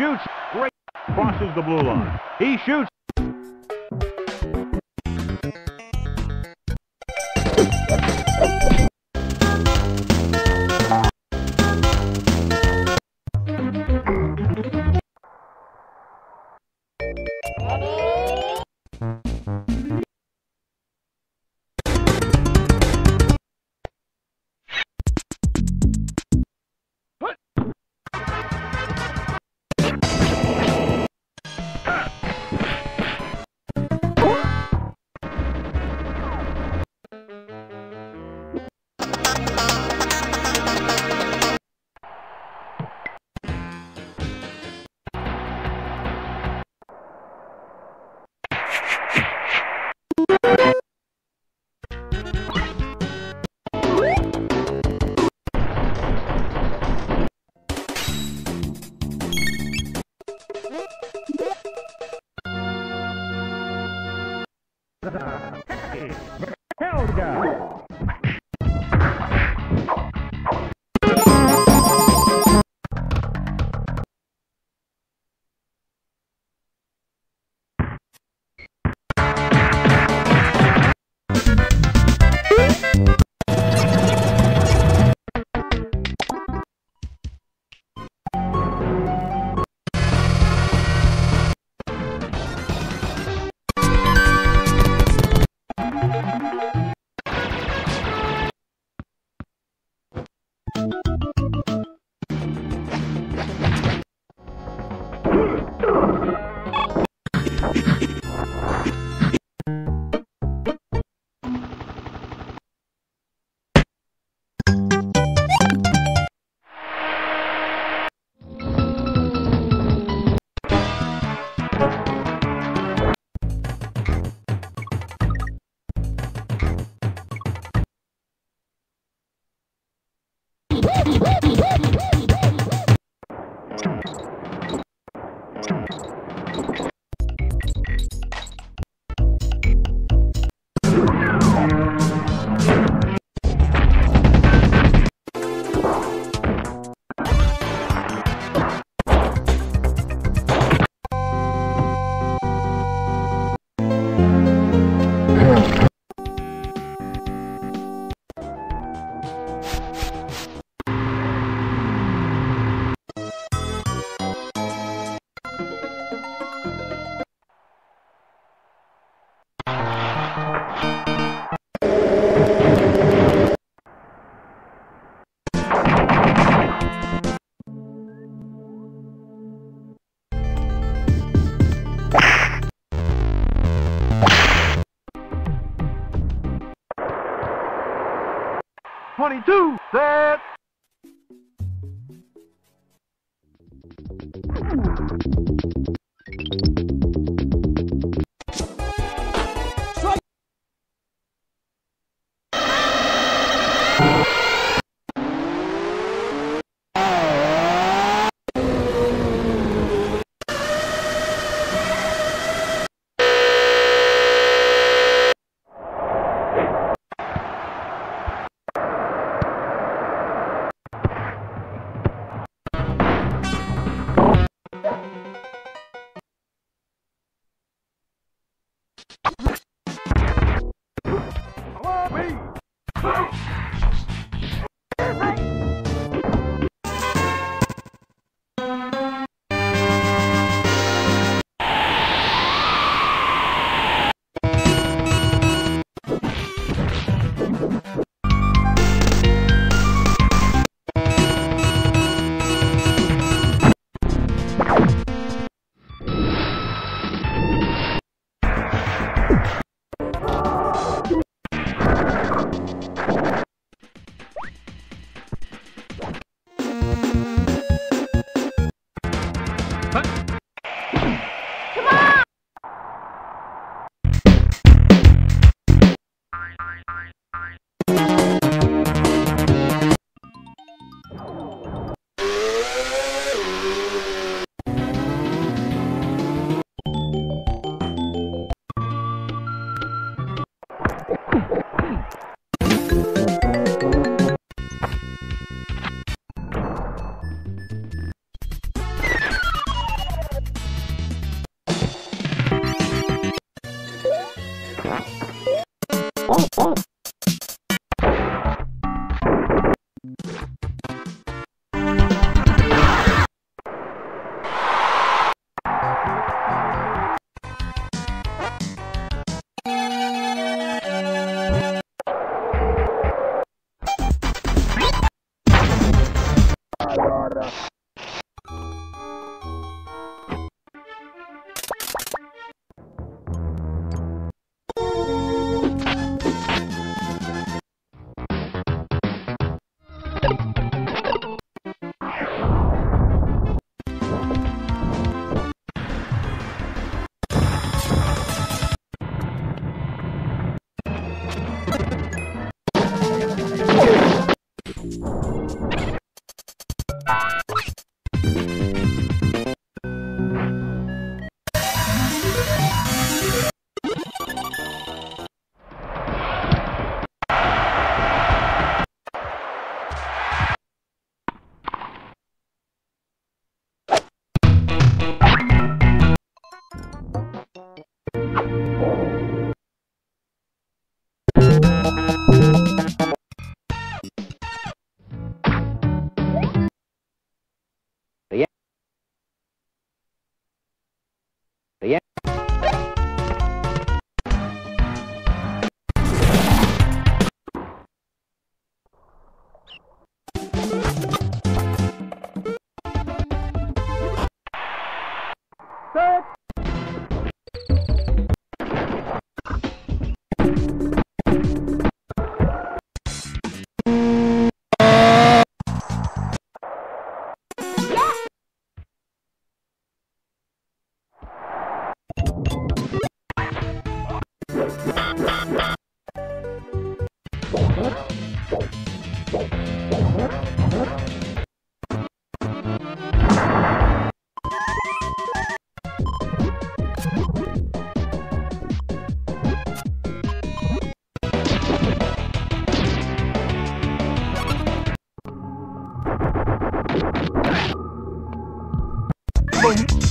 shoots. Great. Crosses the blue line. He shoots. 22, set, Jesus. Out!